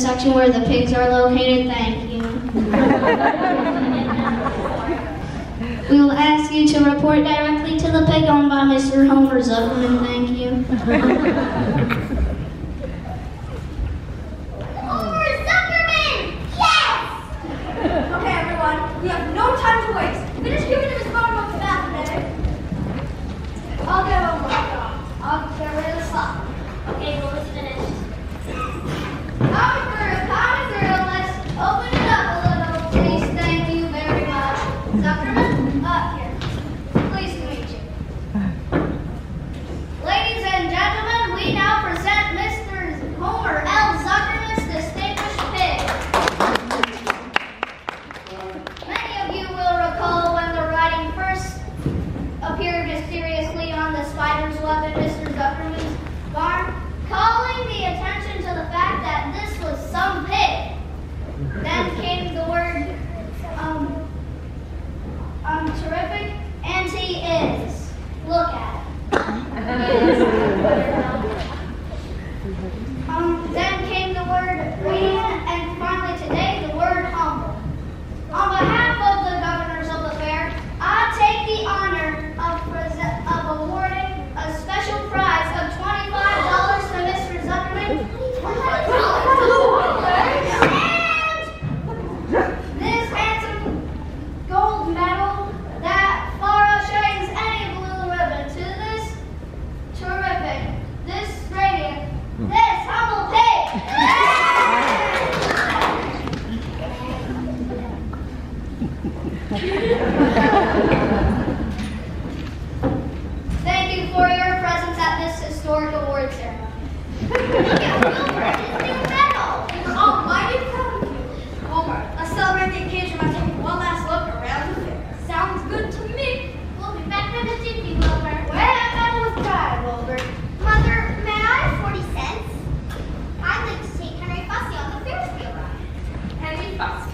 section where the pigs are located? Thank you. We will ask you to report directly to the pig owned by Mr. Homer Zuckerman. Thank you. Homer Zuckerman! Yes! Okay, everyone, we have no time to waste. Finish I'll get one. Oh I'll get rid of the. Okay, well, let's finish. Commissary, commissary, let's open it up a little, please. Thank you very much. Zuckerman, up here. Pleased to meet you. Ladies and gentlemen, we now present Mr. Homer L. Zuckerman's Distinguished Pig. Many of you will recall when the writing first appeared mysteriously on the spider's web in Mr. Zuckerman's barn, calling the attention to the fact that this was some pig. Then came the word, um, um, terrific, and he is. Look at him. Um, then came the word radiant, and finally today the word humble. On behalf of the governors of the fair, I take the honor of, prese- of awarding a special prize of twenty-five dollars to Mr. Zuckerman. And this handsome gold medal that far outshines any blue ribbon to this terrific, this radiant, this humble pig. Thank you for your presence at this historic award ceremony. Oh, mighty proud of you. Homer, let's celebrate the occasion by taking one last look around the fair. Sounds good to me. We'll be back in a jiffy, Wilbur. Well, that medal was pride, Wilbur. Mother, may I have 40 cents? I'd like to take Henry Fussy on the Ferris wheel ride. Henry Fox